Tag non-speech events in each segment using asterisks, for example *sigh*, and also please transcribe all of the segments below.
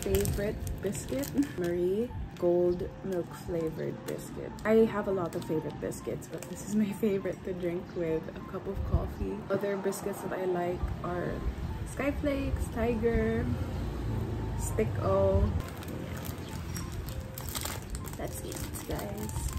Favorite biscuit, Marie gold milk flavored biscuit. I have a lot of favorite biscuits, but this is *laughs* my favorite to drink with a cup of coffee. Other biscuits that I like are Skyflakes, Tiger, Stick-O. Let's eat, guys.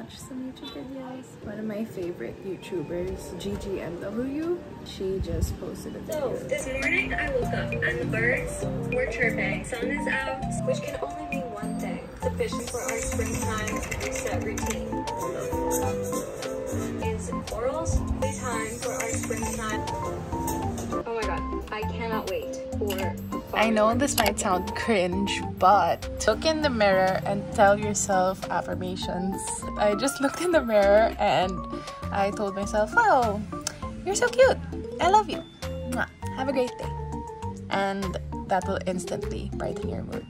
Watch some YouTube videos. One of my favorite YouTubers, Gigi GGMW, she just posted a video. So, this morning I woke up and the birds were chirping. Sun is out, which can only mean one thing. Sufficient for our springtime reset routine. Is corals time for our springtime. Oh my god, I cannot wait for I know this might sound cringe, but look in the mirror and tell yourself affirmations. I just looked in the mirror and I told myself, wow, you're so cute. I love you. Have a great day. And that will instantly brighten your mood.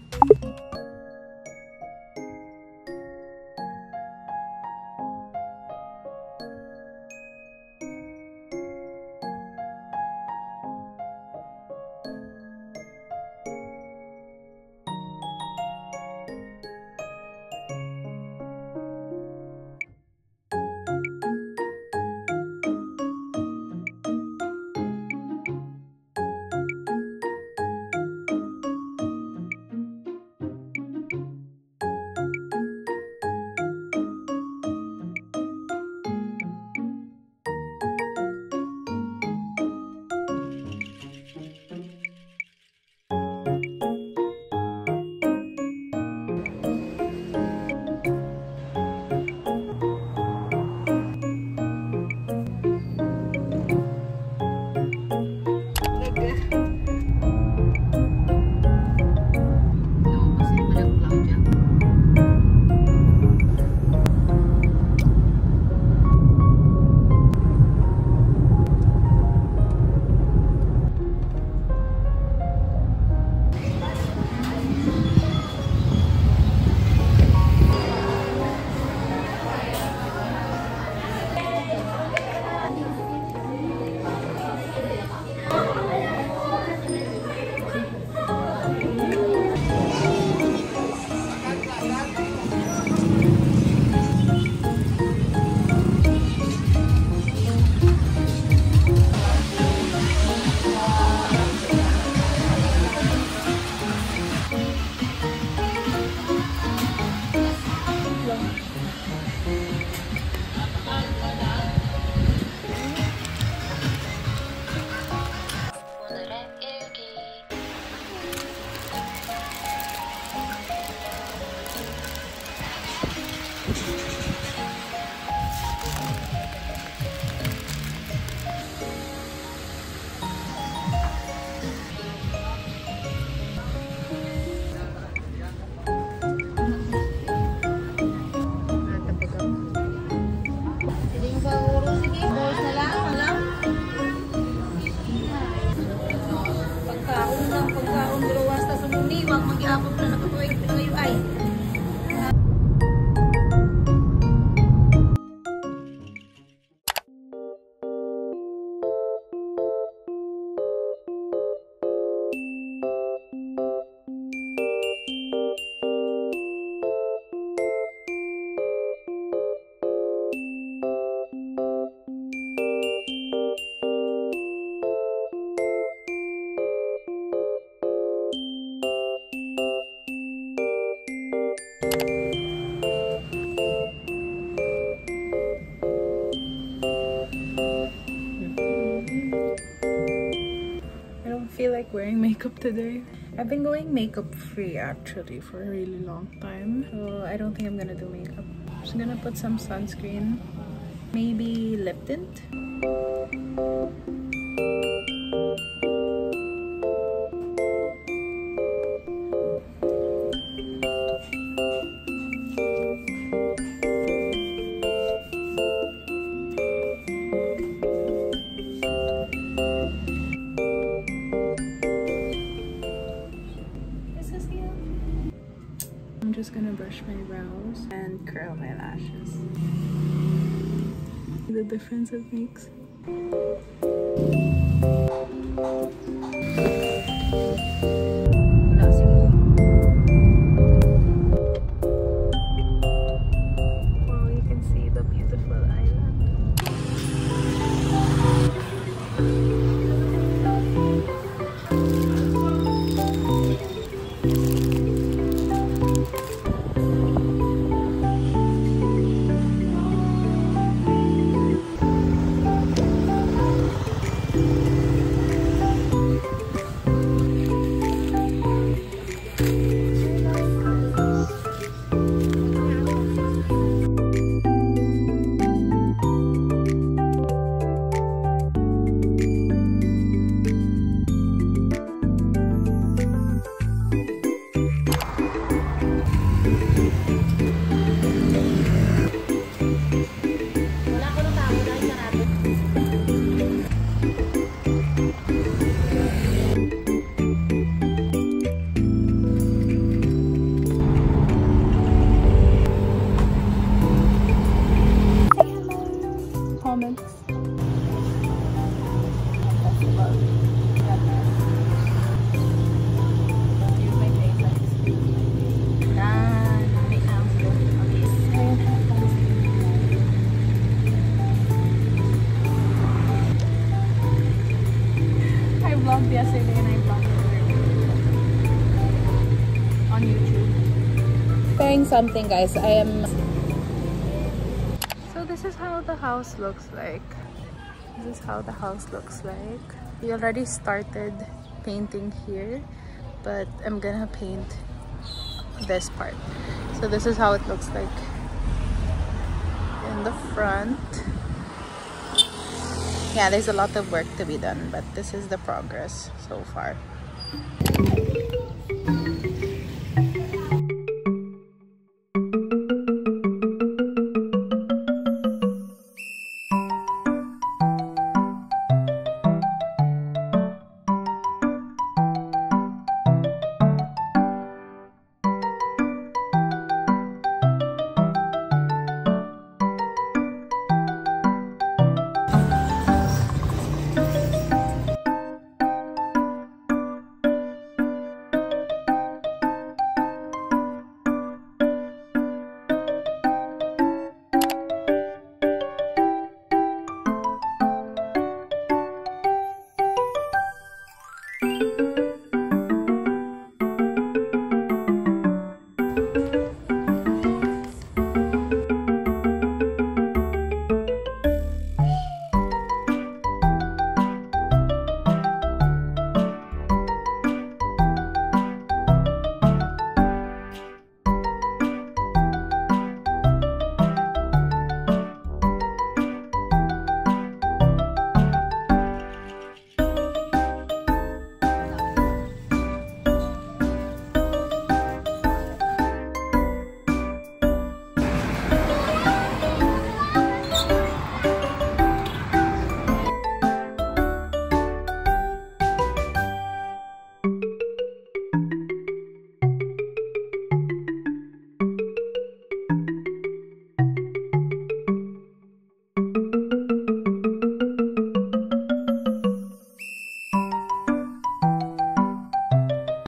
Makeup today. I've been going makeup free actually for a really long time. So I don't think I'm gonna do makeup. I'm just gonna put some sunscreen. Maybe lip tint. Just gonna brush my brows and curl my lashes. The difference it makes. Something guys, I am So this is how the house looks like. This is how the house looks like. We already started painting here, but I'm gonna paint this part. So this is how it looks like in the front. Yeah, there's a lot of work to be done, but this is the progress so far.